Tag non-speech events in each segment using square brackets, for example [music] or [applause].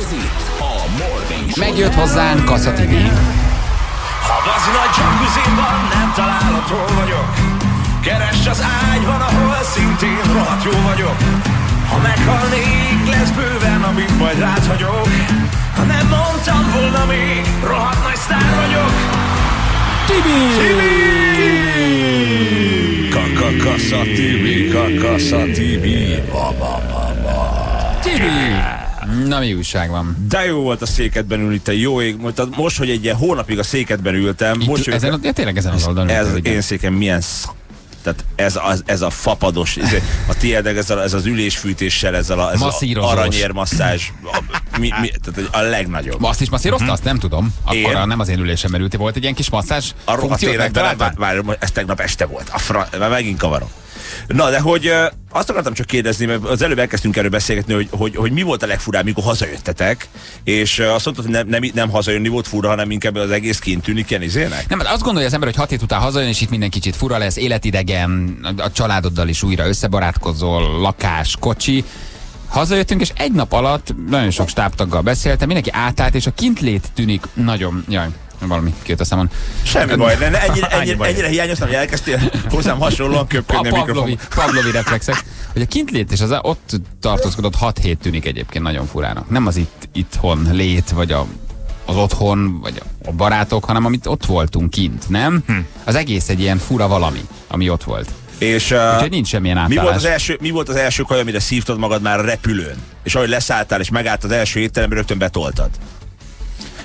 Ez itt a Morning Show. Megjött hozzánk Kassa TV. Ha bazi nagy jacuzziban nem találod, hol vagyok Keresd az ágyban, ahol szintén rohadt jó vagyok Ha meghalnék, lesz bőven, amit majd rád hagyok Ha nem mondtam volna még, rohadt nagy sztár vagyok Kakakassa TV, kakassa TV. Ba, ba, ba, ba. Tibi! Na mi újság van? De jó volt a székedben ülni, te jó ég. Most, hogy egy ilyen hónapig a székedben ültem, Itt, most, hogy ezen, ja, tényleg ezen az oldalon. ez igen. én székem milyen. Tehát ez, az, ez a fapados, ez, a tiédeg, ez, a, ez az ülésfűtéssel, ezzel a, ez a aranyérmasszázs, a, mi, mi, tehát a legnagyobb. Azt is masszírozta? Azt nem tudom. Akkor a- nem az én ülésem merült. Volt egy ilyen kis masszázs A rohadt életben, megtaláltad? vár, vár, ez tegnap este volt. A fra, már megint kavarom. Na, de hogy azt akartam csak kérdezni, mert az előbb elkezdtünk erről beszélgetni, hogy, hogy, hogy mi volt a legfurább, mikor hazajöttetek, és azt mondtad, hogy nem, nem, nem hazajönni volt fura, hanem inkább az egész kint tűnik ilyen izének? Nem, hát azt gondolja az ember, hogy hat hét után hazajön, és itt minden kicsit fura lesz, életidegen, a családoddal is újra összebarátkozol, lakás, kocsi. Hazajöttünk, és egy nap alatt nagyon sok stábtaggal beszéltem, mindenki átállt, és a kintlét tűnik nagyon, jaj, valami a számon. Semmi baj, de ne, [laughs] ennyire, ennyire, baj. ennyire hiányoztam, hogy elkezdtél hozzám hasonlóan [laughs] A köpködni a Pavlovi, mikrofon. [laughs] Pavlovi reflexek, hogy a kintlét és az ott tartózkodott 6 hét tűnik egyébként nagyon furának. Nem az itt, itthon lét, vagy a, az otthon, vagy a, a barátok, hanem amit ott voltunk kint, nem? Hm. Az egész egy ilyen fura valami, ami ott volt. És uh, Úgyhogy nincs semmilyen mi átállás. volt, az első, mi volt az első kaj, amire szívtad magad már a repülőn? És ahogy leszálltál és megállt az első étterembe, rögtön betoltad?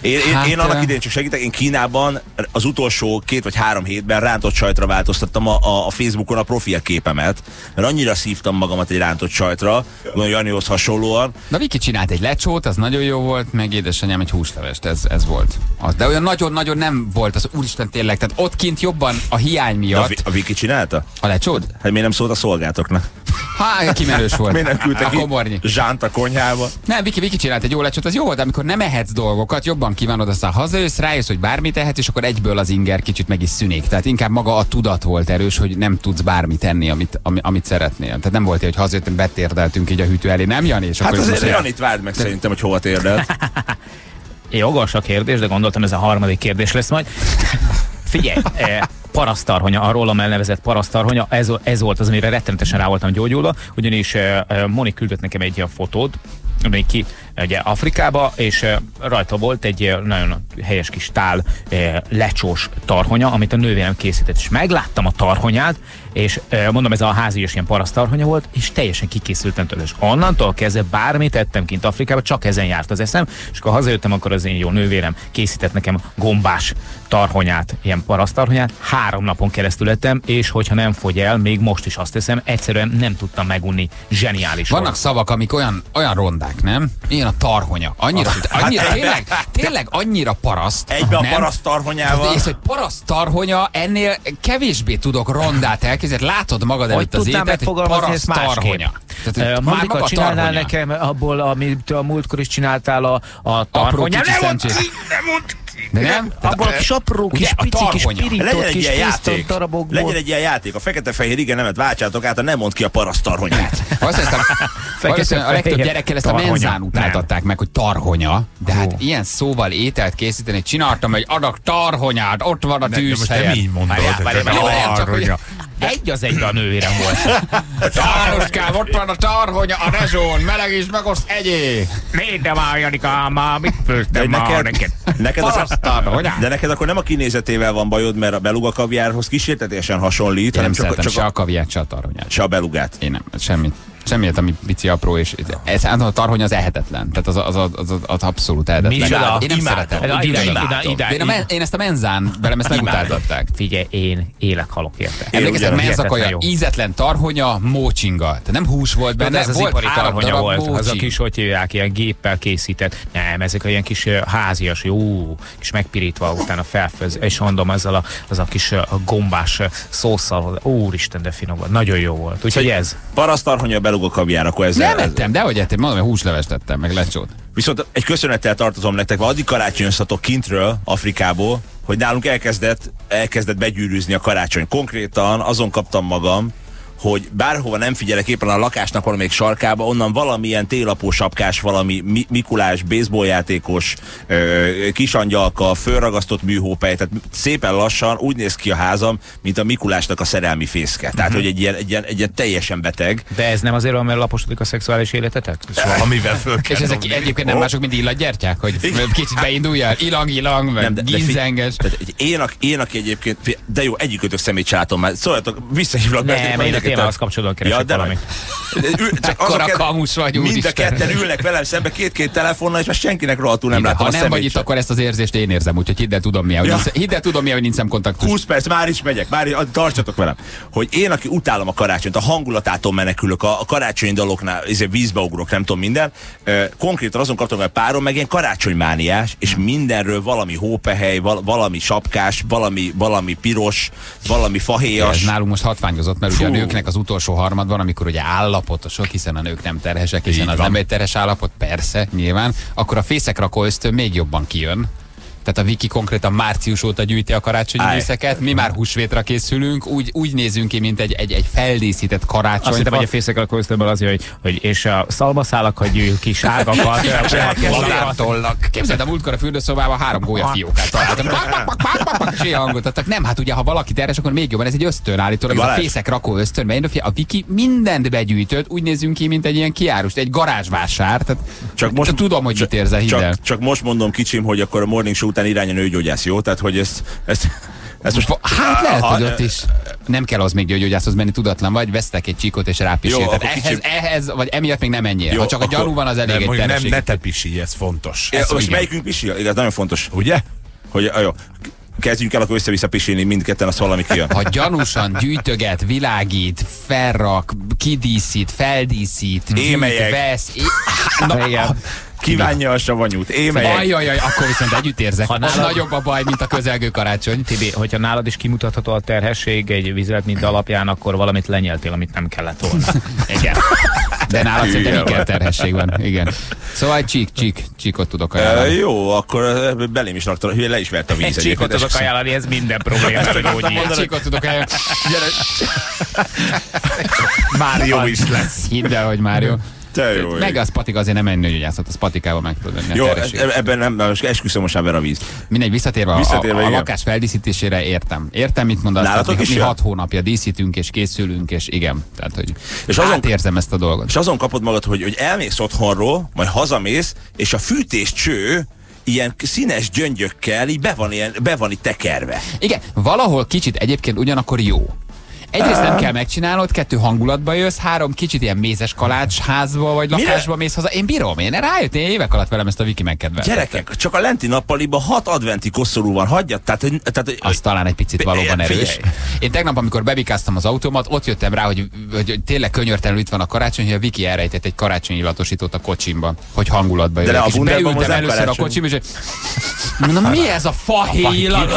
Én, Hát, én annak idején csak segítek, én Kínában az utolsó két vagy három hétben rántott sajtra változtattam a, a, a Facebookon a profilképemet, mert annyira szívtam magamat egy rántott sajtra, gondolom Janihoz hasonlóan, Na Viki csinált egy lecsót, az nagyon jó volt, meg édesanyám egy húslevest, ez, ez volt. Az, de olyan nagyon-nagyon nem volt az, úristen tényleg, tehát ott kint jobban a hiány de a, miatt. Vi- a Viki csinálta? A lecsód? Hát miért nem szólt a szolgáltoknak? Há, kimerős volt. [laughs] Miért nem küldte a ki komornyi. Zsánt a konyhába? Nem, Viki, Viki csinált egy jó lecsót, az jó volt, de amikor nem ehetsz dolgokat, jobban kívánod, aztán hazajössz, rájössz, hogy bármit ehetsz, és akkor egyből az inger kicsit meg is szűnik. Tehát inkább maga a tudat volt erős, hogy nem tudsz bármit tenni, amit, ami, amit szeretnél. Tehát nem volt, hogy hazajöttünk, betérdeltünk így a hűtő elé, nem Jani? És Hát akkor azért Janit várd meg szerintem, hogy hova térdelt. [laughs] Jogos a kérdés, de gondoltam ez a harmadik kérdés lesz majd. Figyelj, eh, parasztarhonya, a rólam elnevezett parasztarhonya, ez, ez volt az, amire rettenetesen rá voltam gyógyulva, ugyanis eh, Moni küldött nekem egy ilyen fotót, még ki ugye, Afrikába, és rajta volt egy nagyon helyes kis tál lecsós tarhonya, amit a nővérem készített, és megláttam a tarhonyát, és mondom, ez a házi és ilyen parasztarhonya volt, és teljesen kikészültem tőle, és onnantól kezdve bármit ettem kint Afrikába, csak ezen járt az eszem, és akkor hazajöttem, akkor az én jó nővérem készített nekem gombás tarhonyát, ilyen parasztarhonyát, három napon keresztül ettem, és hogyha nem fogy el, még most is azt teszem, egyszerűen nem tudtam megunni. Zseniális Vannak volt. szavak, amik olyan, olyan rondák, nem? Ilyen a tarhonya. Annyira, annyira tényleg, tényleg annyira paraszt. Egybe a paraszt tarhonyával. És hogy paraszt tarhonya, ennél kevésbé tudok rondát elképzelni. Látod magad Hogy előtt az tudnám ételt, hogy megfogalmazni ezt tarhonya. Tehát, Uh, hogy már maga csinálnál tarhonya. nekem abból, amit a múltkor is csináltál a, a tarhonya. kicsi Nem mondd ki, nem mondd ki! De nem? Abból a kis apró, kis pici, kis pirított, Legyen egy kis játék. darabokból. Legyen egy ilyen játék. A fekete-fehér igen nemet váltsátok át, a nem mond ki a paraszt tarhonyát. [laughs] Valószínűleg ezt [laughs] a, legtöbb gyerekkel ezt a menzán utáltatták meg, hogy tarhonya, de hát ilyen szóval ételt készíteni, csináltam egy adag tarhonyát, ott van a tűzhelyen. mondod. Várjál, várjál, hogy- Egy az egyben a nővérem volt. [laughs] Jánoskám, ott van a tarhonya, a rezsón, meleg is megoszt egyé. Nézd már, Janikám, már mit De főztem már neked, neked? neked, az, de neked akkor nem a kinézetével van bajod, mert a beluga kaviárhoz kísértetésen hasonlít, Én nem hanem csak, szeretem csak se a, a kaviát, se a tarhonyát. se a belugát. Én nem, semmit. Semmiért, ami pici apró, és ez, a tarhonya az ehetetlen. Tehát az, az, az, az, az, abszolút ehetetlen. Micsoda? Én nem Imádom. szeretem. Ide- ide- Imádom. ide- ide- De én, én ezt a menzán, velem ezt megutáltatták. Figyelj, én élek halok érte. Ugyanaz. menzakaja, ízetlen tarhonya, mócsinga. Tehát nem hús volt benne, ez az volt ipari tarhonya volt, az a kis, hogy hívják, ilyen géppel készített. Nem, ezek a ilyen kis házias, jó, kis megpirítva utána felfőz, és mondom, ezzel a, az a kis a gombás szószal, úristen, de finom volt, nagyon jó volt. Úgyhogy ez. Paraszt tarhonya, beluga kaviár, akkor ez, Nem ettem, de hogy ettem, mondom, hogy húslevest ettem, meg lecsót. Viszont egy köszönettel tartozom nektek, mert addig karácsonyoztatok kintről, Afrikából, hogy nálunk elkezdett, elkezdett begyűrűzni a karácsony. Konkrétan azon kaptam magam, hogy bárhova nem figyelek éppen a lakásnak valamelyik sarkába, onnan valamilyen télapó sapkás, valami mi- Mikulás, baseballjátékos, kisangyalka, fölragasztott műhópej, tehát szépen lassan úgy néz ki a házam, mint a Mikulásnak a szerelmi fészke. Tehát, Mhm. hogy egy ilyen, egy, ilyen, egy ilyen teljesen beteg. De ez nem azért van, mert laposodik a szexuális életetek? Valamivel föl kell És ezek dobni. egyébként nem mások, mint illatgyertyák, hogy kicsit beindulja, ilang, ilang, meg de, de, gínzenges. én, aki, én, aki egyébként, de jó, egyikőtök szemét csátom már, szóljatok, visszahívlak. Nem, mind témához kapcsolatban keresek de valamit. Csak Akkora kett- kamus vagy, Mind a úristen. ketten ülnek velem szembe két-két telefonnal, és már senkinek rohadtul nem látom ha a nem vagy itt, akkor ezt az érzést én érzem, úgyhogy hidd el tudom milyen, hogy, Ja. nincs, hidd el tudom milyen, hogy nincs szemkontaktus. 20 perc, már is megyek, már is, tartsatok velem. Hogy én, aki utálom a karácsonyt, a hangulatától menekülök, a, a karácsonyi daloknál, ezért vízbe ugrok, nem tudom minden, konkrétan azon kaptam, hogy párom meg ilyen karácsonymániás, és mindenről valami hópehely, val, valami sapkás, valami, valami piros, valami Ez fahéjas. nálunk most hatványozott, mert ugye a Fú. Nőknek az utolsó harmadban, amikor ugye állapotosok, hiszen a nők nem terhesek, hiszen Így az van. nem egy terhes állapot, persze, nyilván, akkor a fészekrakó ösztön még jobban kijön. Tehát a Viki konkrétan március óta gyűjti a karácsonyi Áj. díszeket, mi már húsvétra készülünk, úgy, úgy nézünk ki, mint egy, egy, egy feldíszített karácsony. Azt hogy a fészek a köztönből az, hogy, hogy és a szalmaszálakat gyűjt ki, ságakat, [laughs] Tollak. Képzeld, a múltkor a fürdőszobában három gólya fiókát találtam. És hangot adtak. Nem, hát ugye, ha valaki terhes, akkor még jobban. Ez egy ösztön állítólag. Ez a fészek rakó ösztön. Mert én a Viki mindent begyűjtött, úgy nézünk ki, mint egy ilyen kiárus, egy garázsvásár. Tehát csak most, tudom, hogy mit érzel, csak, csak, most mondom kicsim, hogy akkor a morning show után irány a nőgyógyász, jó? Tehát, hogy ezt, ezt, ezt most... Hát lehet, Ha- hogy ott is. Nem kell az még gyógyászhoz menni, tudatlan vagy, vesztek egy csíkot és rápisél. Tehát ehhez, kicsim. ehhez, vagy emiatt még nem. Jó, ha csak a gyanú van, az elég Nem, egy nem, ne tepisíj, ez fontos. Ja, most igen. melyikünk pisil? Igaz, nagyon fontos. Ugye? Hogy, jó, kezdjünk el akkor össze-vissza pisilni mindketten, az valami kijön. Ha gyanúsan gyűjtöget, világít, felrak, kidíszít, feldíszít, gyűjt, Émelyek. vesz, é... Na, Igen. Kívánja a savanyút. Émelyek. Ajajaj, akkor viszont együtt érzek. Ha Az nálad- nagyobb a baj, mint a közelgő karácsony. Tibi, hogyha nálad is kimutatható a terhesség egy vizsgálat alapján, akkor valamit lenyeltél, amit nem kellett volna. Igen. De nálad szerintem Hülye iker terhesség van. Igen. Szóval egy csík, csík, csíkot tudok ajánlani. jó, akkor belém is rakta, hogy le is vert a víz Egy csíkot tudok ajánlani, ez minden problémát gyógyít. Egy csíkot tudok ajánlani. Már jó is lesz. Hidd el, hogy már jó. Te jó. Meg az patika azért nem egy nőgyógyászat, az patikával meg tudod venni a Jó, ebben nem, most esküszöm most ver a víz. Mindegy, visszatérve, a- Visszatérve, a, a, igen. lakás feldíszítésére értem. Értem, mit mondasz. Nálatok mi, mi hat hónapja díszítünk és készülünk, és igen. Tehát, hogy És azon- átérzem ezt a dolgot. És azon kapod magad, hogy, hogy elmész otthonról, majd hazamész, és a fűtéscső ilyen színes gyöngyökkel így be van, ilyen, be van itt tekerve. Igen, valahol kicsit egyébként ugyanakkor jó. Egyrészt nem kell megcsinálnod, kettő hangulatba jössz, három kicsit ilyen mézes kalács házba vagy Mire? lakásba mész haza. Én bírom, én rájöttem, én évek alatt velem ezt a Viki megkedvelte. Gyerekek, csak a lenti nappaliban hat adventi koszorú van, hagyjad, tehát, tehát Az talán egy picit valóban Figyelj. erős. Én tegnap, amikor bebikáztam az autómat, ott jöttem rá, hogy, hogy tényleg könyörtelenül itt van a karácsony, hogy a Viki elrejtett egy karácsonyi illatosítót a kocsimba, hogy hangulatba De jöjjek. ne, a És beültem először a kocsimba, és hogy- mondom, mi ez a fahéj illat?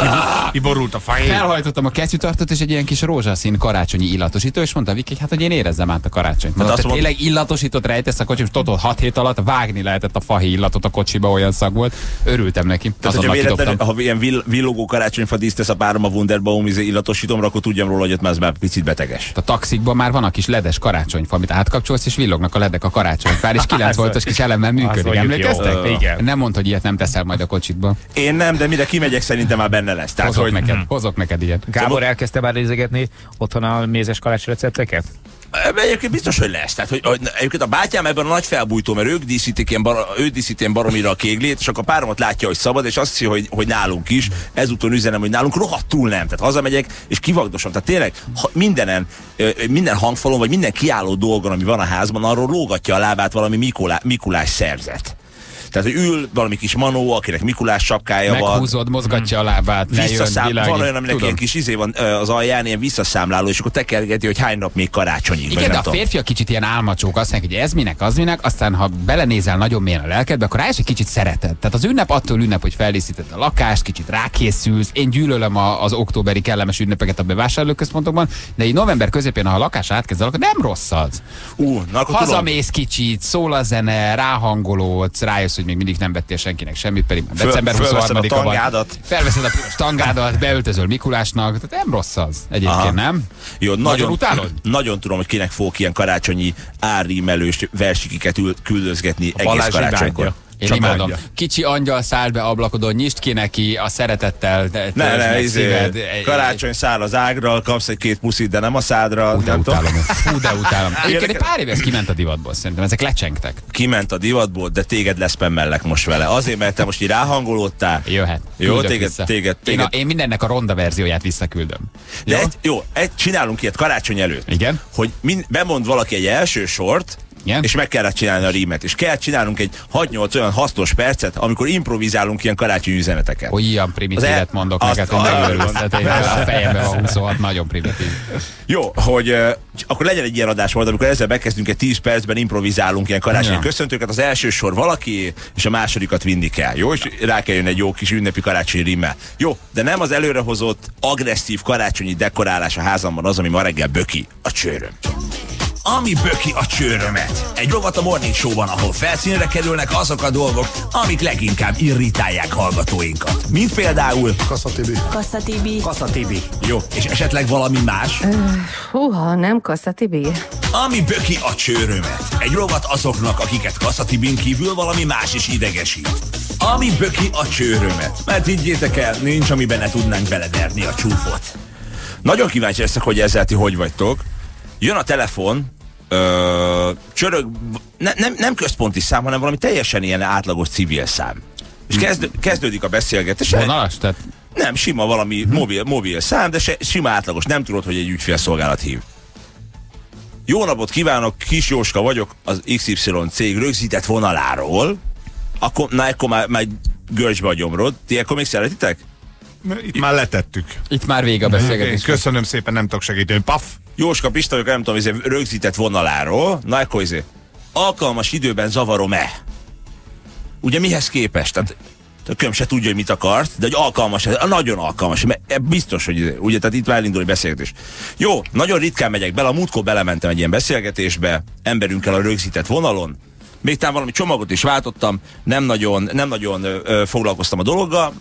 Kiborult a faj. Felhajtottam a kesztyűtartót, és egy ilyen kis rózsaszín karácsonyi illatosító, és mondta Viki, hát hogy én érezzem át a karácsonyt. Mondom, azt te mond- tényleg illatosítót rejtesz a kocsim, és tudod, 6 hét alatt vágni lehetett a fahéj illatot a kocsiba, olyan szag volt. Örültem neki. Tehát, hogyha kidobtam. ha ilyen vill, villogó karácsonyfa dísz tesz a párom a Wunderbaum illatosítomra, akkor tudjam róla, hogy ott már ez már picit beteges. A taxikban már van a kis ledes karácsonyfa, amit átkapcsolsz, és villognak a ledek a karácsonyfár, és 9 [laughs] voltos kis elemmel működik. Emlékeztek? jó. Igen. Nem mondta, hogy ilyet nem teszel majd a kocsitba. Én nem, de mire kimegyek, szerintem már benne lesz. Tehát, Hozok hogy, neked, hozok neked ilyet. Gábor elkezdte már nézegetni otthon a mézes kalács recepteket? Egyébként biztos, hogy lesz. Tehát, hogy, hogy egyébként a bátyám ebben a nagy felbújtó, mert ők díszítik ilyen, bar, ő díszít ilyen baromira a kéglét, és akkor páromat látja, hogy szabad, és azt hiszi, hogy, hogy nálunk is. Ezúton üzenem, hogy nálunk rohadtul nem. Tehát hazamegyek, és kivagdosom. Tehát tényleg ha mindenen, minden hangfalon, vagy minden kiálló dolgon, ami van a házban, arról lógatja a lábát valami Mikulá, Mikulás szerzet. Tehát, hogy ül valami kis manó, akinek Mikulás sapkája van. Meghúzod, mozgatja a lábát, Visszaszám, világít. van olyan, aminek Tudom. ilyen kis izé van az alján, ilyen visszaszámláló, és akkor tekergeti, hogy hány nap még karácsonyig. Igen, de a tudom. férfiak kicsit ilyen álmacsók, azt mondják, hogy ez minek, az minek, aztán ha belenézel nagyon mélyen a lelkedbe, akkor rájössz, hogy kicsit szereted. Tehát az ünnep attól ünnep, hogy feldíszíted a lakást, kicsit rákészülsz. Én gyűlölöm a, az októberi kellemes ünnepeket a bevásárlóközpontokban, de így november közepén, ha a lakás átkezd, akkor nem rossz az. Ú, na akkor tudom. Hazamész kicsit, szól a zene, ráhangolódsz, rájössz, hogy még mindig nem vettél senkinek semmit, pedig már december fölveszed a 23-a van. Felveszed a piros tangádat, beöltözöl Mikulásnak, tehát nem rossz az egyébként, Aha. nem? Jó, nagyon, Nagyon utálod? Nagyon tudom, hogy kinek fogok ilyen karácsonyi árrímelős versikiket ül- küldözgetni egész karácsonykor. imádja. Én Csak imádom. adja. Kicsi angyal száll be ablakodon, nyisd ki neki a szeretettel. te- Ne, ne, izé, szíved. Karácsony száll az ágra, kapsz egy két puszit, de nem a szádra. Fú, de nem utálom. [laughs] Fú, de utálom. Egyébként egy pár éve ez kiment a divatból, szerintem ezek lecsengtek. Kiment a divatból, de téged leszpemmellek most vele. Azért, mert te most így ráhangolódtál. Jöhet. Jó, téged- vissza. téged- Én, a, téged- én mindennek a ronda verzióját visszaküldöm. De Jó? egy, jó, egy, csinálunk ilyet karácsony előtt. Igen. Hogy min, bemond valaki egy első sort, Igen. és meg kellett csinálni a rímet. És kell csinálnunk egy 6-8 olyan hasznos percet, amikor improvizálunk ilyen karácsonyi üzeneteket. Olyan primitívet el- mondok azt- neked, hogy megőrülsz. én a fejemben van 26, nagyon primitív. Jó, hogy uh, akkor legyen egy ilyen adás volt, amikor ezzel megkezdünk egy 10 percben improvizálunk ilyen karácsonyi Ja. köszöntőket, az első sor valaki, és a másodikat vinni kell. Jó, és rá kell jönni egy jó kis ünnepi karácsonyi rimmel. Jó, de nem az előrehozott agresszív karácsonyi dekorálás a házamban az, ami ma reggel böki a csőröm. Ami böki a csőrömet. Egy rovat a Morning Show-ban, ahol felszínre kerülnek azok a dolgok, amik leginkább irritálják hallgatóinkat. Mint például, Kassa Tibi. Kassa Tibi. Kassa Tibi. Jó, és esetleg valami más? Húha, nem Kassa Tibi. Ami böki a csőrömet. Egy rovat azoknak, akiket Kassa Tibin kívül valami más is idegesít. Ami böki a csőrömet. Mert higgyétek el, nincs, amiben ne tudnánk belederni a csúfot. Nagyon kíváncsi leszek, hogy ezzel ti hogy vagytok. Jön a telefon, ö, csörög, ne, nem, nem központi szám, hanem valami teljesen ilyen átlagos civil szám. És kezd, kezdődik a beszélgetés. Vonalas? Tehát Nem, sima valami mobil, mobil szám, de se, sima átlagos. Nem tudod, hogy egy ügyfélszolgálat hív. Jó napot kívánok, Kis Jóska vagyok, az XY cég rögzített vonaláról. Akkor, na, akkor már, már görcsbe a gyomrod. Ti akkor még szeretitek? Itt már letettük. itt már vége a beszélgetés. Köszönöm szépen, nem tudok segíteni. Paf! Jóska Pista nem tudom, izé, rögzített vonaláról. Na, akkor izé, alkalmas időben zavarom-e? Ugye mihez képest? Tehát a köm se tudja, hogy mit akart, de hogy alkalmas, nagyon alkalmas, mert e- biztos, hogy izé, ugye, tehát itt már elindul egy beszélgetés. Jó, nagyon ritkán megyek bele, a múltkor belementem egy ilyen beszélgetésbe, emberünkkel a rögzített vonalon, még talán valami csomagot is váltottam, nem nagyon, nem nagyon ö, foglalkoztam a dologgal,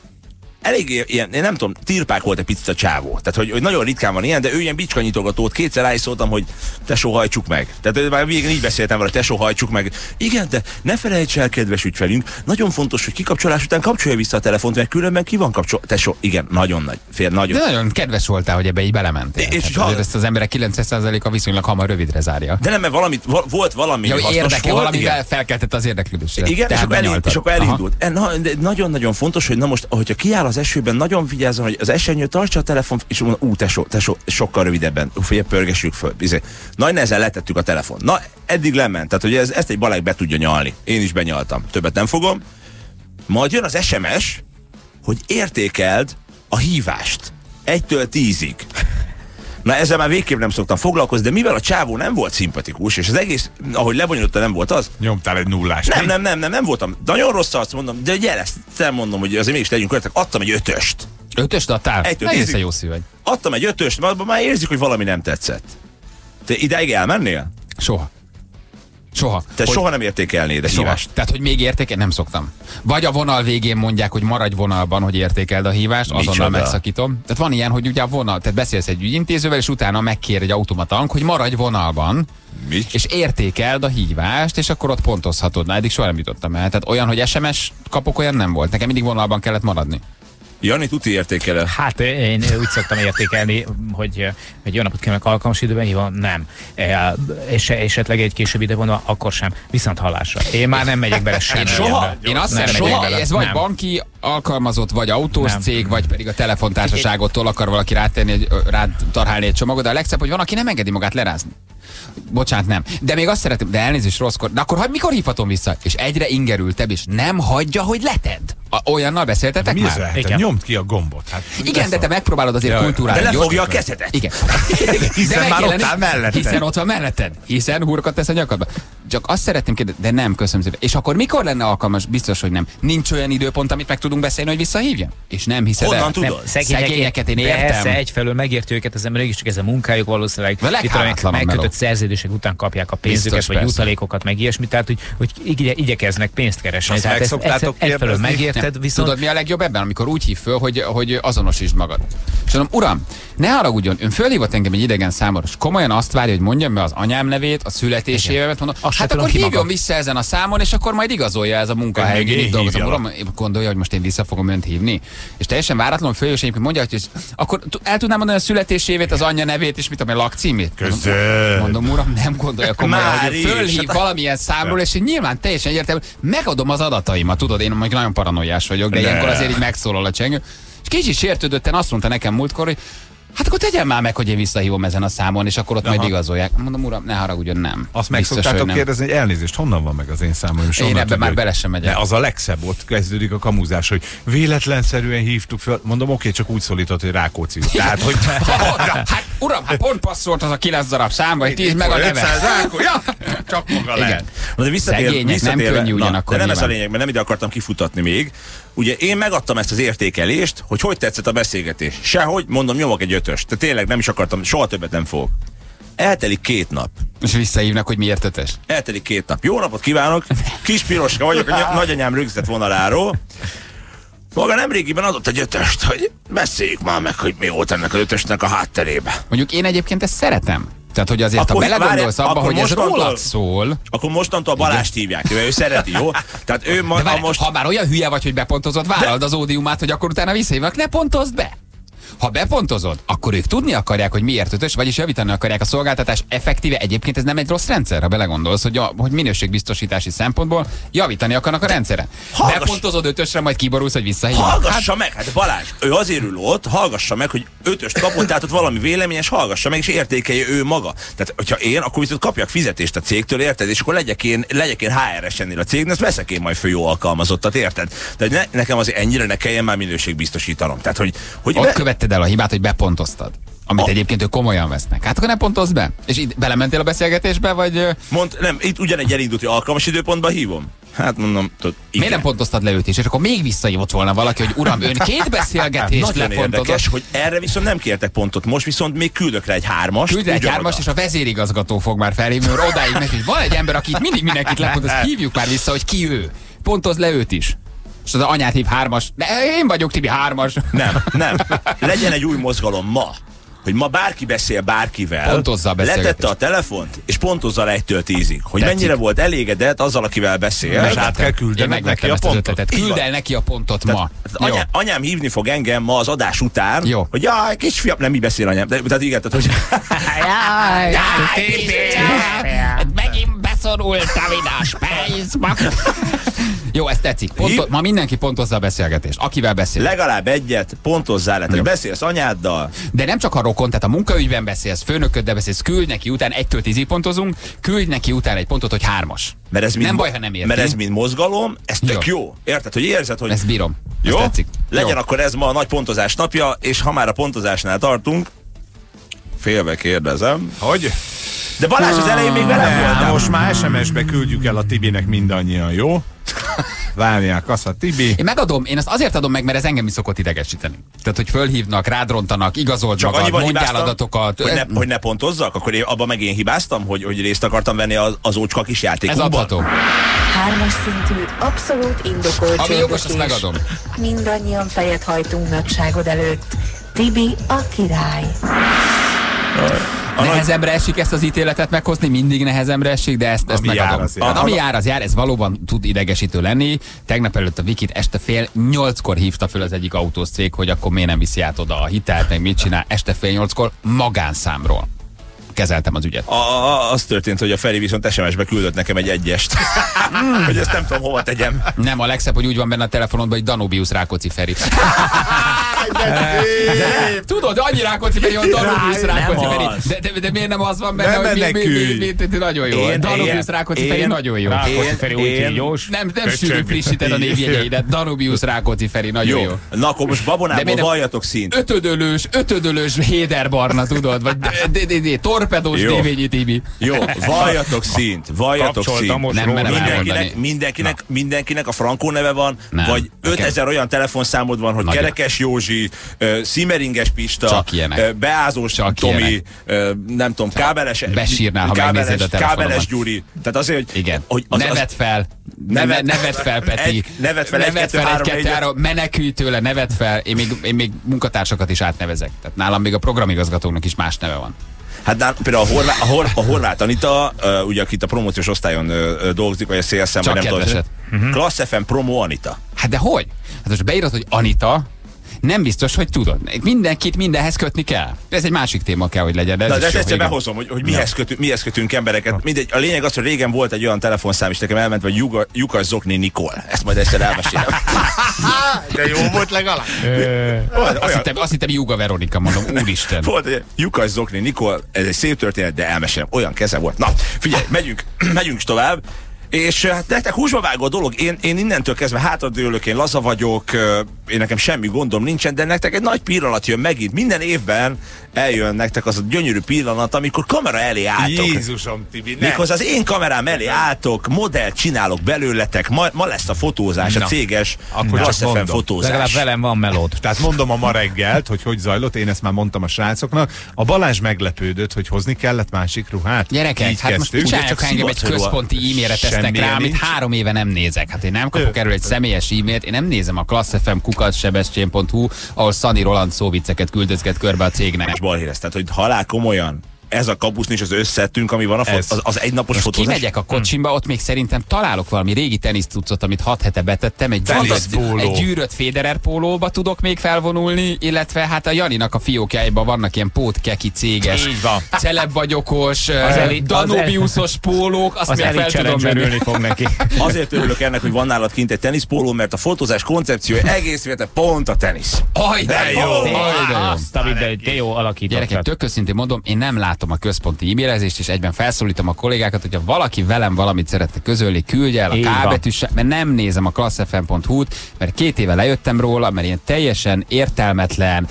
elég ilyen, én nem tudom, tirpák volt egy picit a csávó. Tehát, hogy, hogy nagyon ritkán van ilyen, de ő ilyen bicskanyitogatót, kétszer rá is szóltam, hogy te hajtsuk meg. Tehát már végén így beszéltem vele, te hajtsuk meg. Igen, de ne felejts el, kedves ügyfelünk, nagyon fontos, hogy kikapcsolás után kapcsolja vissza a telefont, mert különben ki van kapcsol. Tesó, igen, nagyon nagy, fél, nagyon. De nagyon kedves voltál, hogy ebbe így belementél. És És ha- ezt az emberek 90%-a viszonylag hamar rövidre zárja. De nem, mert valamit, vo- volt valami Ja, érdeke, volt, valami igen. felkeltette az érdeklődésre. Igen, és akkor, elind, benyaltad. és akkor elindult. E, na, nagyon-nagyon fontos, hogy na most, hogyha kiáll az esőben, nagyon vigyázzon, hogy az esernyő tartsa a telefon, és mondja, ú, tesó, tesó, sokkal rövidebben, ú, figyelj, pörgessük föl. Izé. Nagy nehezen letettük a telefon. Na, eddig lement, tehát hogy ez, ezt egy balek be tudja nyalni. Én is benyaltam. Többet nem fogom. Majd jön az SMS, hogy értékeld a hívást. Egytől tízig. Na ezzel már végképp nem szoktam foglalkozni, de mivel a csávó nem volt szimpatikus, és az egész, ahogy lebonyolította, nem volt az, Nyomtál egy nullást. nem, nem, nem, nem, nem voltam. Nagyon rossz arc mondom, de gyere, ezt mondom, hogy azért mégis legyünk öletek. Adtam egy ötöst. Ötöst adtál? Egészen tízig. jó szív vagy. Adtam egy ötöst, mert abban már érzik, hogy valami nem tetszett. Te ideig elmennél? Soha. Soha. Te Hogy- soha nem értékelnéd a Soha. hívást. Tehát, hogy még értékel, nem szoktam. Vagy a vonal végén mondják, hogy maradj vonalban, hogy értékeld a hívást, azonnal Micsoda? megszakítom. Tehát van ilyen, hogy ugye a vonal, tehát beszélsz egy ügyintézővel, és utána megkér egy automatank, hogy maradj vonalban, Mi? és értékeld a hívást, és akkor ott pontozhatod. Na, eddig soha nem jutottam el. Tehát olyan, hogy SMS kapok, olyan nem volt. Nekem mindig vonalban kellett maradni. Jani, tuti értékelő. Hát én úgy szoktam értékelni, hogy, hogy jó napot kívánok alkalmas időben hívom, nem. E, És esetleg egy később ide vonva, akkor sem. Viszont hallásra. Én már nem megyek bele semmi. soha? Én azt Nem hogy bele. ez vagy Nem. banki alkalmazott, vagy autós Nem. cég, vagy pedig a telefontársaságottól akar valaki rátenni, egy, rád tarhálni egy csomagot, de a legszebb, hogy van, aki nem engedi magát lerázni. Bocsánat, nem. De még azt szeretem, de elnézést rosszkor. De akkor hogy mikor hívhatom vissza? És egyre ingerültebb, és nem hagyja, hogy letedd. A, olyannal beszéltetek Mi már? Igen. Nyomd ki a gombot. Hát, Igen, de te megpróbálod azért Ja, kultúrálni. De lefogja a kezedet. Igen. [laughs] Hiszen De már ott áll melletted. Hiszen ott van melletted. Hiszen hurkat tesz a nyakadba. Csak azt szeretném kérdezni, de nem, köszönöm szépen. És akkor mikor lenne alkalmas? Biztos, hogy nem. Nincs olyan időpont, amit meg tudunk beszélni, hogy visszahívjam? És nem hiszed Honnan el? tudod? Nem. Szegényeket én értem. Persze, egyfelől megértő őket az emberek, és csak ez a munkájuk valószínűleg. Leghálátlanabb megkötött meló. szerződések után kapják a pénzüket, Biztos, vagy persze. jutalékokat, meg ilyesmi, tehát hogy, hogy igye, igyekeznek pénzt keresni. Azt tehát meg szoktátok egyfelől kérdezni? megérted, viszont Tudod, mi a legjobb ebben, amikor úgy hív föl, hogy, hogy azonosítsd magad. És mondom, uram, ne haragudjon, ön fölhívott engem egy idegen számra, és komolyan azt várja, hogy mondjam be az anyám nevét, a születési évemet, mondom, Azt hát akkor hívjon maga. vissza ezen a számon, és akkor majd igazolja ez a munkahely, hogy én én itt dolgozom. Uram, gondolja, hogy most én vissza fogom önt hívni. És teljesen váratlanul följön, és egyébként mondja, hogy akkor el tudnám mondani a születési évét, az anyja nevét, és mit tudom, én, lakcímét? Közöld. Mondom, uram, nem gondolja komolyan, hogy fölhív valamilyen számról, és én nyilván teljesen egyértelmű, megadom az adataimat, tudod, én mondjuk nagyon paranoiás vagyok, de Ne. ilyenkor azért így megszólal a csengő. És kicsit sértődötten azt mondta nekem múltkor, hogy Hát akkor tegyen már meg, hogy én visszahívom ezen a számon, és akkor ott majd igazolják. Mondom, uram, ne haragudjon, nem. Azt meg Biztos, hogy szoktátok nem. kérdezni, hogy elnézést, honnan van meg az én számom? és Én ebbe tudja, már hogy- bele sem megyek. De az a legszebb, ott kezdődik a kamuzás, hogy véletlenszerűen hívtuk fel. Mondom, oké, csak úgy szólított, hogy Rákóczi. Tehát, hogy... [laughs] hát uram, hát pont passzolt az a kilenc darab szám, vagy tíz meg a neve. 500 Rákó, ja, [laughs] csak maga Igen. lehet. Na de visszatér, Szegények, nem könnyű na, ugyanakkor De nem ez a lényeg, mert nem ide akartam kifutatni még. Ugye én megadtam ezt az értékelést, hogy hogy tetszett a beszélgetés. Sehogy, mondom, nyomok egy ötöst. Tehát tényleg nem is akartam, soha többet nem fogok. Eltelik két nap. És visszahívnak, hogy miért ötös. Eltelik két nap. Jó napot kívánok! Kis Piroska vagyok, a ny- nagyanyám rögzített vonaláról. Maga nemrégiben adott egy ötöst, hogy beszéljük már meg, hogy mi volt ennek az ötösnek a hátterébe. Mondjuk én egyébként ezt szeretem. Tehát, hogy azért, Akkor ha belegondolsz abba, hogy ez rólad szól, Akkor mostantól Balást hívják, mert ő szereti, jó? Tehát ő ma, de a várj, most... ha már olyan hülye vagy, hogy bepontozod, vállald az ódiumát, hogy akkor utána visszahívnak, ne pontozd be! Ha bepontozod, akkor ők tudni akarják, hogy miért ötös, vagyis javítani akarják a szolgáltatás. Effektíve egyébként ez nem egy rossz rendszer, ha belegondolsz, hogy, a, hogy minőségbiztosítási szempontból javítani akarnak a rendszeren. Hallgass! Bepontozod ötösre, majd kiborulsz, hogy visszahívnak. Hallgassa meg, hát Balázs, ő azért ül ott, hallgassa meg, hogy ötöst kapott, tehát ott valami véleményes, hallgassa meg, és értékelje ő maga. Tehát, hogyha én, akkor viszont kapjak fizetést a cégtől, érted? És akkor legyek én, legyek én HRS ennél a cégnél, ezt veszek én majd fő jó alkalmazottat, érted? Tehát ne, nekem azért ennyire ne kelljen már minőségbiztosítanom. Tehát, hogy, hogy Ott be- követted el a hibát, hogy bepontoztad. Amit A- egyébként ők komolyan vesznek. Hát akkor ne pontozd be. És itt belementél a beszélgetésbe, vagy Mond, nem, itt ugyanegy elindult, hogy alkalmas időpontba hívom. Hát mondom, tudod, igen. miért nem pontoztad le őt is? És akkor még visszahívott volna valaki, hogy uram, ön két [laughs] beszélgetést Nagyon érdekes, hogy erre viszont nem kértek pontot. Most viszont még küldök rá egy hármast. Küldj egy hármast, és a vezérigazgató fog már felhívni, mert odáig neki, hogy van egy ember, aki itt mindig mindenkit lepontoz, [laughs] hívjuk már vissza, hogy ki ő. Pontoz le őt is. És az anyát hív hármas. De én vagyok Tibi hármas. Nem, nem. [laughs] Legyen egy új mozgalom ma hogy ma bárki beszél bárkivel, Pontozza a letette a telefont, és pontozza le egytől tízig, hogy Tetszik. mennyire volt elégedett azzal, akivel beszél. És át kell küldened neki a pontot. Küld el neki a pontot ma. Tehát anya, anyám hívni fog engem ma az adás után, Jó. hogy jaj, kisfiam, nem így beszél anyám, de tehát igen, tehát, hogy Jaj, jaj, megint beszorult a vidás pénzbe. Jó, ez tetszik. Ponto- ma mindenki pontozza a beszélgetést. Akivel beszél. legalább egyet pontozzál le. Tehát beszélsz anyáddal, De nem csak a rokon, tehát a munkaügyben beszélsz, főnököddel beszélsz, küldj neki után, egytől tízig pontozunk, küldj neki után egy pontot, hogy hármas. mert ez Nem baj, ha nem érti. mert ez mind mozgalom, ez tök Jó. jó. Érted, hogy érzed, hogy Ezt bírom. Jó? Ezt tetszik. Legyen Jó. akkor ez ma a nagy pontozás napja, és ha már a pontozásnál tartunk, félve kérdezem. Hogy? De Balázs az elején még velem voltál. most már SMS-be küldjük el a Tibinek mindannyian, jó? Várják, a Tibi. Én megadom, én ezt azért adom meg, mert ez engem is szokott idegesíteni. Tehát, hogy fölhívnak, rádrontanak, igazold Csak magad, mondjál adatokat. hogy ne, Ez- hogy ne pontozzak, akkor én, abban meg én hibáztam, hogy, hogy részt akartam venni az, az ócska kis Ez játékunkban. adható. Hármas szintű, abszolút indokolt Ami jogos, azt megadom. Mindannyian fejet hajtunk nagyságod előtt. Tibi a király. Nehezembre esik ezt az ítéletet meghozni, mindig nehezembre esik, de ezt, ezt Ami jár, megadom. az jár. Ami jár, az jár, ez valóban tud idegesítő lenni. Tegnap előtt a Vikit este fél nyolckor hívta föl az egyik autós cég, hogy akkor miért nem viszi át oda a hitelt, meg mit csinál. Este fél nyolckor magánszámról kezeltem az ügyet. A, a, az történt, hogy a Feri viszont SMS-be küldött nekem egy egyest. hogy ezt nem tudom hova tegyem. Nem, a legszebb, hogy úgy van benne a telefonodban, hogy Danubius Rákóczi Feri. [laughs] Tudod, annyi Rákóczi Feri, hogy Danubius Rákóczi Feri. De, de, de, miért nem az van benne, Nem hogy mi, mi, mi, mi, mi, nagyon jó. Én- Danubius Rákóczi Feri nagyon jó. Rákóczi Feri úgy kígyós. Nem, nem sűrű frissíted a [laughs] névjegyeidet. Danubius Rákóczi Feri nagyon jó. Na akkor most De babonából valljatok szint. Ötödölős, ötödölős Héderbarna, tudod? Vagy d- torpedós Jó. Dévényi Tibi. Jó, valljatok szint, valljatok Kapcsoltam szint. Nem merem Mindenkinek, mindenkinek, mindenkinek a Frankó neve van, Nem. vagy Nekem- 5000 olyan telefonszámod van, hogy Nagyon. Kerekes Józsi, ö, Szimeringes Pista, Csak ö, Beázós Csak Tomi, ö, nem tudom, kábeles, besírnál, ha kábeles, a kábeles Gyuri. Tehát azért, hogy, Igen. hogy az, nevet az, fel. Nevet- Nevet, fel, Peti. Egy- nevet fel, egy, nevet fel, egy, kettő, három, menekülj tőle, nevet fel. Én még, én még munkatársakat is átnevezek. Tehát nálam még a programigazgatónak is más neve van. Hát nál- például a, Horvá, a, Hor, a Horváth Anita, uh, ugye akit a promóciós osztályon uh, dolgozik, vagy a szélszem, vagy nem tudom. Klassz FM Promo Anita. Hát de hogy? Hát most beírod, hogy Anita, nem biztos, hogy tudod. Mindenkit mindenhez kötni kell. Ez egy másik téma kell, hogy legyen. De ez Na, de ezt egyszer behozom, hogy, hogy mihez, kötünk, mihez kötünk embereket. Mindegy, a lényeg az, hogy régen volt egy olyan telefonszám, és nekem elment, vagy Juga, Jukas Zokni Nikol. Ezt majd egyszer elmesélem. [laughs] De jó volt legalább. Azt hittem, azt hittem Juga Veronika, mondom, úristen. Volt egy Jukas Zokni Nikol, ez egy szép történet, de elmesélem. Olyan keze volt. Na, figyelj, megyünk, [clears throat] megyünk tovább. És hát nektek húsba vágó a dolog, én, én innentől kezdve hátradőlök, én laza vagyok, én nekem semmi gondom nincsen, de nektek egy nagy pillanat jön megint. Minden évben eljön nektek az a gyönyörű pillanat, amikor kamera elé álltok. Jézusom, Tibi, ne. Mikor az én kamerám elé álltok, modellt csinálok belőletek, ma, ma lesz a fotózás, a Na. céges Akkor Klassz csak FM mondom. fotózás. Legalább velem van melód. Tehát mondom a ma reggelt, hogy hogy zajlott, én ezt már mondtam a srácoknak. A Balázs meglepődött, hogy hozni kellett másik ruhát. Gyerekek, Így hát most kezdtük. csinálják, ha engem egy központi e-mailre tesznek rá, amit három éve nem nézek. Hát én nem kapok erről egy személyes e-mailt, én nem nézem a klasszfm kukacsebescsén.hu, ahol Szani Roland szóvicceket küldözget körbe a cégnek. És balhírez, tehát hogy halál komolyan, ez a kapusz és az összettünk, ami van a Ez. az, az egynapos Most fotózás. kimegyek a kocsimba, ott még szerintem találok valami régi tenisztucot, amit hat hete betettem, egy, gyűrött, egy gyűrött Federer pólóba tudok még felvonulni, illetve hát a Janinak a fiókjáiban vannak ilyen pótkeki céges, Így van. celeb vagyokos, Danubiusos pólók, azt Az még fel tudom örülni fog neki. [laughs] Azért örülök ennek, hogy van nálad kint egy teniszpóló, mert a fotózás koncepciója egész véletlen pont a tenisz. Aj, de jó! Aj, de jó. Azt, amit de, de jó alakítottad. Gyerekek, tök őszintén mondom, én nem látom a központi e-mailezést, és egyben felszólítom a kollégákat, hogyha valaki velem valamit szeretne közölni, küldje el a kábetűs, mert nem nézem a klasszfm.hu-t, mert két éve lejöttem róla, mert ilyen teljesen értelmetlen,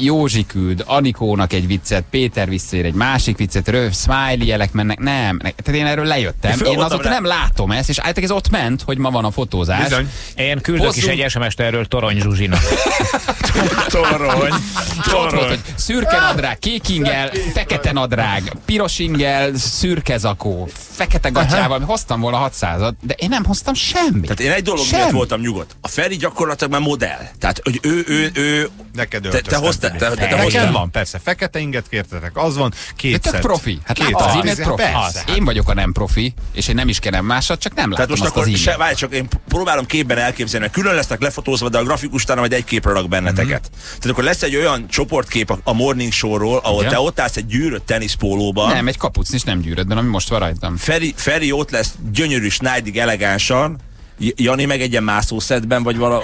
Józsi küld, Anikónak egy viccet, Péter visszaér egy másik viccet, röv, smiley jelek mennek, nem, ne- tehát én erről lejöttem, Én azóta nem látom ezt, és általában ez ott ment, hogy ma van a fotózás. Bizony. Én küldök is Hozzunk- egy SMS-t erről Torony Zsuzsinak. [laughs] Torony. Hogy szürke nadrág, kék ingel, fekete nadrág, piros ingel, szürke zakó, fekete gatyával, hoztam volna 600-at, de én nem hoztam semmit. Tehát én egy dolog Semmi. miatt voltam nyugodt. A Feri gyakorlatilag már modell. Tehát, hogy ő, ő, ő Neked te, öltöztem. te hoztál, te, te, te Nekem hoztál. van, persze. Fekete inget kértetek, az van. Kétszer. tök profi. Hát Két az szett. e profi. Persze. Az. Én vagyok a nem profi, és én nem is kenem másat, csak nem Tehát látom most azt akkor az se, várj csak, én próbálom képben elképzelni, hogy külön lesznek lefotózva, de a grafikus utána majd egy képre rak benneteket. Tehát akkor lesz egy olyan csoportkép a, a Morning Show-ról, ahol Igen. te ott állsz egy gyűrött teniszpólóban. Nem, egy kapucnis nem gyűrödben, ami most van rajtam. Feri, Feri ott lesz gyönyörű, snajdig, elegánsan, Jani meg egy ilyen mászószedben, vagy vala...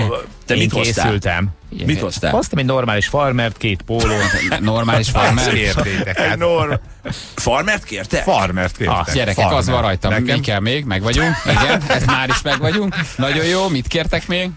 Te Én mit hoztál? készültem. Mit hoztál? Hoztam egy normális farmert, két pólót. [laughs] Normális Ezt farmer. kértétek. Hát. Norm. Farmert kérte? Farmert kértek. Ah, gyerekek, Farmer. az van rajtam. Nekem Mi kell még? Meg vagyunk. Igen, ez már is meg vagyunk. Nagyon jó, mit kértek még?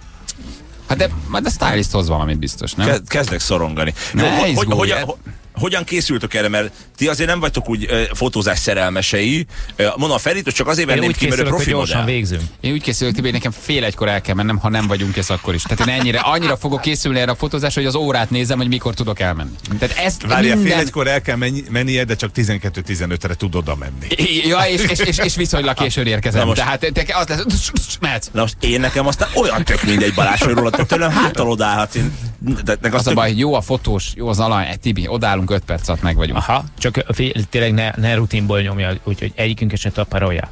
Hát de majd a stylist hoz valamit biztos, nem? Ke- kezdek szorongani. Ne Jó, hogy, izgulj, hogyan, hát- ho- hogyan készültök erre? Mert ti azért nem vagytok úgy ö, fotózás szerelmesei. Mondom, a Ferit csak azért venném ki, mert ő profi gyorsan végzünk. Én úgy készülök, Tibi, hogy nekem fél egykor el kell mennem, ha nem vagyunk kész akkor is. Tehát én ennyire, annyira fogok készülni erre a fotózásra, hogy az órát nézem, hogy mikor tudok elmenni. Tehát ezt Várja, fél minden... egykor el kell menni, mennie, de csak 12-15-re tud oda menni. Ja, és, és, és, és viszonylag későn érkezem. Na most- Tehát te az lesz, mehetsz. Na most én nekem aztán olyan tök mindegy Balázs, hogy róla tőlem odállhatsz. Én, de, de Az a baj, jó a fotós, jó az alany, egy Tibi, odállunk 5 perc alatt meg vagyunk. Aha, csak fél, tényleg ne, ne rutinból nyomja, úgyhogy egyikünk se taparolja.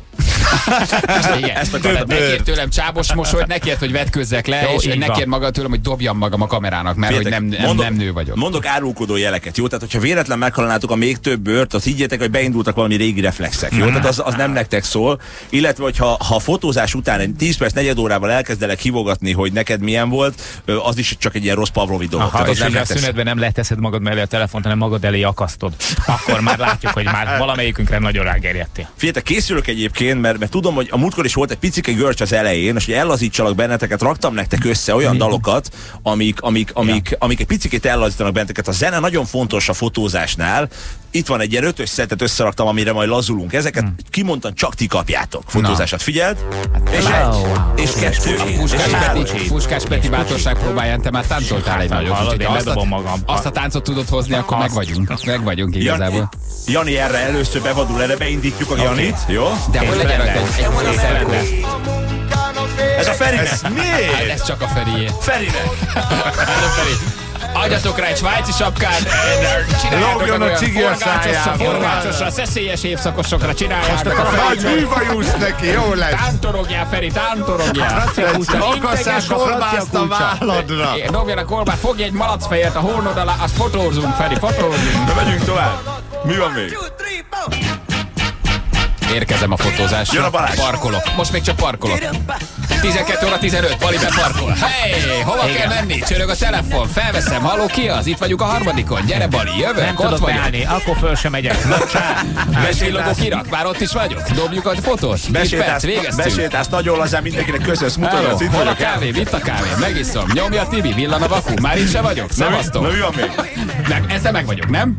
Igen. Ezt Tehát akartam. nekért tőlem csábos mosolyt, nekért, hogy vetkőzzek le, Jó, és nekért maga tőlem, hogy dobjam magam a kamerának, mert hogy nem, nem, nem nő vagyok. Mondok árulkodó jeleket, jó? Tehát, hogyha véletlen meghalálnátok a még több bőrt, az higgyétek, hogy beindultak valami régi reflexek, jó? Tehát az, az nem nektek szól. Illetve, hogyha ha a fotózás után egy 10 perc, negyed órával elkezdelek hívogatni, hogy neked milyen volt, az is csak egy ilyen rossz Pavlovi dolog. Aha, Tehát az és nem hogyha a szünetben nem leteszed magad mellé a telefont, hanem magad elé akasztod. Akkor már látjuk, hogy már valamelyikünkre nagyon rágerjedtél. Figyeljetek, készülök egyébként, mert, mert tudom, hogy a múltkor is volt egy picike görcs az elején, és hogy ellazítsalak benneteket, raktam nektek össze olyan dalokat, amik, amik, amik, amik egy picit ellazítanak benneteket. A zene nagyon fontos a fotózásnál. Itt van egy ilyen ötös szettet összeraktam, amire majd lazulunk. Ezeket kimondtan csak ti kapjátok. Fotózását figyeld. És egy, és kettő. Puskás. Peti, bátorság próbáján te már táncoltál egy nagyot. én ha azt, a, magam. azt a táncot tudod hozni, akkor meg vagyunk. Meg vagyunk igazából. Jani erre először bevadul, erre beindítjuk a Janit, jó? De hogy legyen egy, szerkó. Ez a Ferinek. Hát ez csak a Ferié. Ferinek. [laughs] Hello, Feri. Adjatok rá egy svájci sapkát, meg a cigi a forgácsosra, szájába. forgácsosra, szeszélyes évszakosokra csináljátok a Nagy Feri. művajusz neki, jó lesz. Tántorogjál, Feri, tántorogjál. Akasszák Integes kolbászt a válladra. A kolbát, fogj egy malacfejet a hónod alá, azt fotózunk, Feri, fotózunk. Na megyünk tovább. Mi van még? Érkezem a fotózásra. Jön a Balázs. Parkolok. Most még csak parkolok. 12 óra 15, Bali beparkol. Hey, hova kell menni? Csörög a telefon, felveszem, halló ki az? Itt vagyunk a harmadikon. Gyere Bali, jövök, Nem ott tudok vagyok. beállni, akkor föl sem megyek. Besillogó kirak, már ott is vagyok. Dobjuk a fotót. 10 perc, Besétálsz, végeztünk. besétálsz nagyon lazán, mindenkinek köszönsz, Hello, mutogatsz, itt hol a vagyok. kávé? Itt a kávé, megiszom. Nyomja a Tibi, villan a vaku. Már itt se vagyok. Na mi- Szevasztok. Na mi van még? Meg, ezzel meg vagyok, nem?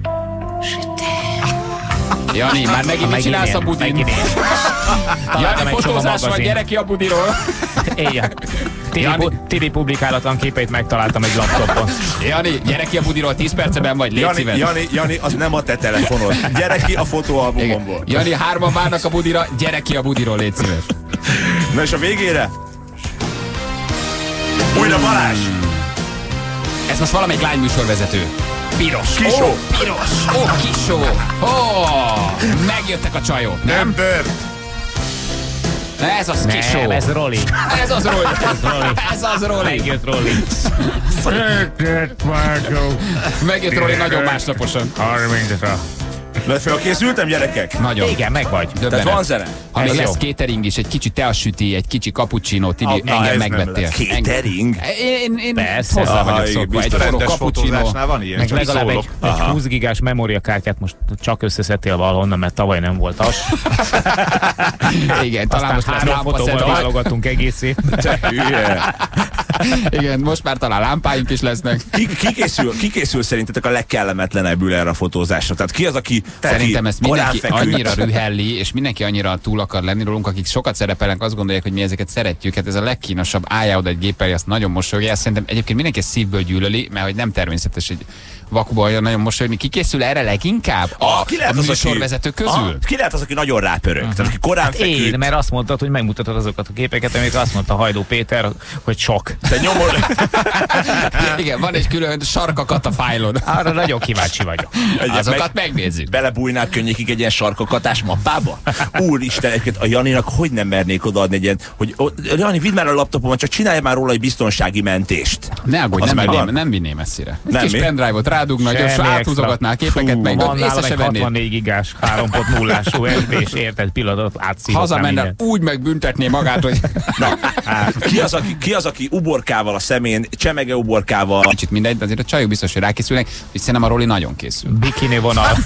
Jani, már megint mit csinálsz a budin? Jani, fotózás van, magazin. gyere ki a budiról. Éjjel. Tiri, Jani. Tiri publikálatlan képeit megtaláltam egy laptopon. Jani, gyere ki a budiról, 10 perceben vagy, légy Jani, szíves. Jani, Jani, az nem a te telefonod. Gyere ki a Igen. fotóalbumomból. Jani, hárman várnak a budira, gyere ki a budiról, légy szíves. Na és a végére? Újra Balázs! Ez most valamelyik lányműsorvezető. Piros. Kisó. Ó, piros. Ó, kisó. Ó, megjöttek a csajok, nem? Nem bőr. Ez az kisó. Nem, ez Roli. Ez az Roli. [laughs] Roli. Ez az Roli. Megjött Roli. Megjött Roli nagyon másnaposan. 30-ra. Na felkészültem, gyerekek? Nagyon. Igen, meg vagy. Tehát Döbbenet. van zene? Ha még Ez lesz catering is, egy kicsi teasüti, egy kicsi cappuccino, Tibi, Ah, engem megvettél. Catering? Én, én Persze. hozzá Aha, vagyok szokva. Egy forró cappuccino. van ilyen, Meg legalább egy, egy 20 gigás memóriakártyát most csak összeszedtél valahonnan, mert tavaly nem volt az. [laughs] Igen, talán most lesz három lámpaszerelés. válogatunk. [laughs] Te hülye. Igen, most már talán lámpáink is lesznek. Ki, ki, készül, ki készül szerintetek a legkellemetlenebbül erre a fotózásra? Tehát ki az, aki Szerintem ezt mindenki annyira rühelli, és mindenki annyira túl akar lenni rólunk, akik sokat szerepelnek, azt gondolják, hogy mi ezeket szeretjük. Hát ez a legkínosabb állja oda egy géppel, azt nagyon mosolyogja. Ezt Szerintem egyébként mindenki szívből gyűlöli, mert hogy nem természetes, hogy vakuba olyan nagyon mosolyogni. Ki készül erre leginkább? A, Ah, ki lehet a az, aki- műsorvezető közül? Ah, ki lehet az, aki nagyon rápörög? Tehát aki korán feküdt. Én, mert azt mondtad, hogy megmutatod azokat a képeket, amikor azt mondta Hajdó Péter, hogy sok. Te nyomod, [laughs] Igen, van egy külön sarkakat a fájlon. Arra nagyon kíváncsi vagyok. Egyet Azokat megnézzük. belebújnál könnyékig egy ilyen sarkakatás mappába? Úristen, egyébként a Janinak hogy nem mernék odaadni egy ilyen, hogy Jani, vidd már a laptopomon, csak csinálj már róla egy biztonsági mentést. Ne aggódj, nem, vinném, nem vinném messzire. Egy Nem kis pendrive-ot rádugna, gyorsan extra. áthúzogatnál képeket, meg Van észre se egy vennéd. 64 gigás, 3.0-ás USB, és érted pillanatot átszívottam Hazamenne, úgy megbüntetné magát, hogy [laughs] Na, ki az, aki, ki az, aki uborkával a szemén, csemege uborkával, kicsit mindegy, de azért a csajok biztos, hogy rákészülnek, és szerintem a Roli nagyon készül. Bikini vonal. [laughs]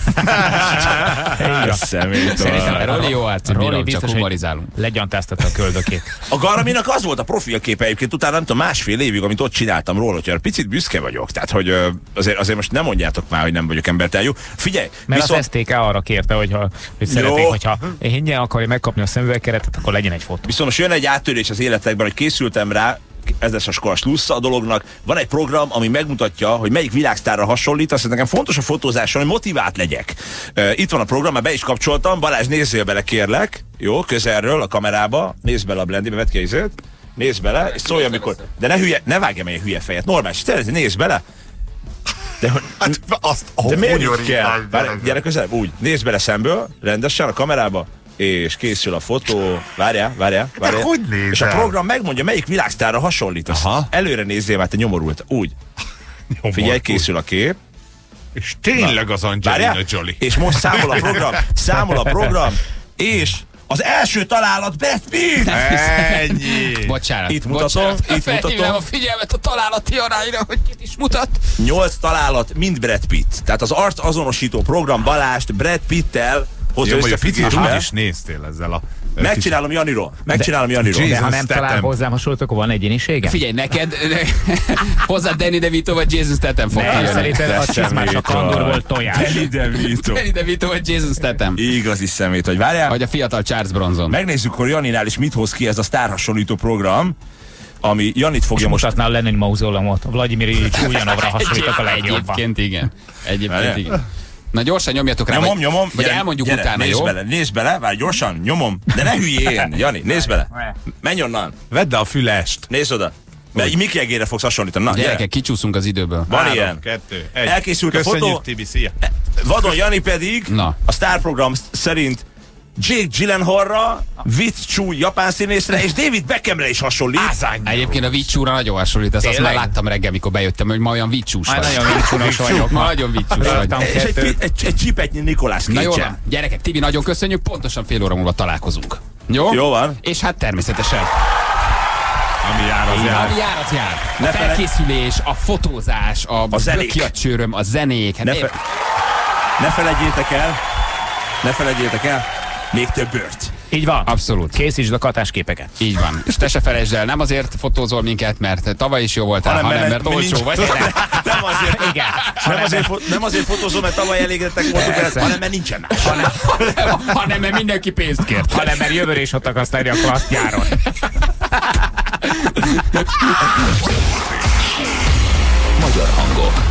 Szerintem a Roli jó arcú Roli biztos, hogy legyantáztatta a köldökét. A Garaminak az volt a profilképe egyébként, utána nem tudom, másfél évig, amit ott csináltam róla, hogy egy picit büszke vagyok. Tehát, hogy azért, azért most nem mondjátok már, hogy nem vagyok emberteljú. Figyelj, Mert viszont, az STK arra kérte, hogy, ha, hogy szeretnék, Jó. hogyha ingyen akarja megkapni a szemüvegkeretet, akkor legyen egy fotó. viszont most jön egy áttörés az életekben, hogy készültem rá, ez lesz a skola slussza a dolognak. Van egy program, ami megmutatja, hogy melyik világsztárra hasonlít, azt nekem fontos a fotózáson, hogy motivált legyek. Uh, itt van a program, már be is kapcsoltam. Balázs, nézzél bele, kérlek. Jó, közelről a kamerába. Nézd bele a blendibe, vedd ki a izét. Nézd bele, és szólj, amikor... De ne, hülye, ne vágj meg egy hülye fejet. Normális, nézd bele. De, Hát azt, de miért bonyolítás, kell? Gyerek. gyere közelebb, úgy. Nézd bele szemből, rendesen a kamerába. és készül a fotó. Várjál, várjál, várjál. hogy nézel? És a program megmondja, melyik világsztárra hasonlítasz. Aha. Előre nézzél, mert te nyomorult. Úgy. [laughs] Figyelj, készül a kép. És tényleg az Angelina? Jolie. És most számol a program, [laughs] számol a program, és az első találat Brad Pitt! Ennyi. Bocsánat. Itt mutatom, bocsánat. itt mutatom. a figyelmet a találati arányra, hogy kit is mutat. Nyolc találat, mind Brad Pitt. Tehát az arc azonosító program Balást Brad Pittel hozza Jó, hogy a picit úgy is néztél ezzel a... Megcsinálom Janiról. Megcsinálom Janiról. Jesus De ha nem talál hozzám hasonlót, akkor van egyénisége? Figyelj, neked [laughs] hozzá Danny DeVito vagy Jason Statham fog kijönni. szerintem a csizmás a szemét kandor vagy. volt tojás. Danny DeVito. Danny DeVito vagy Jason Statham. Igazi szemét, hogy várjál. Vagy a fiatal Charles Bronson. Megnézzük, hogy Janinál is mit hoz ki ez a sztárhasonlító program, ami Janit fogja most... Mutatná a Lenin mauzóleumot. Vladimir Ilyich Ulyanovra hasonlítok a legjobban. Egyébként igen. Egyébként igen. Na gyorsan nyomjatok rá, Nyomom, vagy, nyomom. vagy gyere, elmondjuk gyere, utána, nézd jó? bele, nézd bele, várj, gyorsan, nyomom. De ne hülyén, Jani, nézd bele. Menj onnan, Vedd a fülest. nézd oda. Mert Miki Egére fogsz hasonlítani. Na, gyere. Gyerekek, kicsúszunk az időből. Van Három, ilyen. kettő, egy. Elkészült a Köszönjük, fotó. Tibi, szia. Vadon Jani pedig Na. a Star Program szerint Jake Gyllenhaalra, Chu japán színészre és David Beckhamre is hasonlít. Egyébként a vicsúra nagyon hasonlít, ezt azt már láttam reggel, mikor bejöttem, hogy ma olyan vicsús Már vagy. nagyon vicsúnos vagyok. Ma nagyon vicsús vagy. És egy, egy, egy csipetnyi Nikolász Na jó van, gyerekek, Tibi, nagyon köszönjük, pontosan fél óra múlva találkozunk. Jó? Jó van. És hát természetesen, Ami jár, az jár. ami jár, az jár. A Ne felkészülés, a fotózás, a, A zenék. a csőröm, a zenék. Hát Ne, fe, ne felejtjétek el, ne felejtjétek el, még több bört. Így van. Abszolút. Készítsd a katásképeket. Így van. És te se felejtsd el, nem azért fotózol minket, mert tavaly is jó voltál, hanem, hanem mert, mi olcsó vagy. [laughs] Nem azért, [laughs] Igen. nem azért, fo- nem azért fotózom, mert tavaly elégedettek voltunk el, hanem mert nincsen más. hanem [laughs] mert mindenki pénzt kért. Ha nem, mert jövőre is ott akarsz lenni, akkor azt nyáron. Magyar hangok.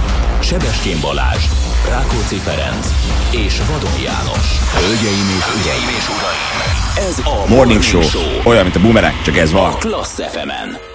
Sebestyén Balázs, Rákóczi Ferenc és Vadon János. Hölgyeim és uraim, és uraim. Ez a Morning Show, olyan, mint a boomerang, csak ez van. Klassz FM-en.